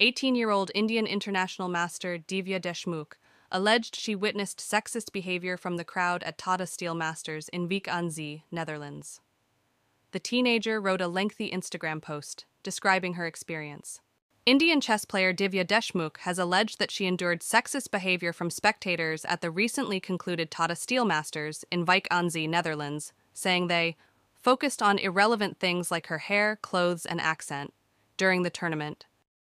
18 year old Indian international master Divya Deshmukh alleged she witnessed sexist behavior from the crowd at Tata Steel Masters in Wijk aan Netherlands. The teenager wrote a lengthy Instagram post describing her experience. Indian chess player Divya Deshmukh has alleged that she endured sexist behavior from spectators at the recently concluded Tata Steel Masters in Wijk aan Netherlands, saying they focused on irrelevant things like her hair, clothes, and accent during the tournament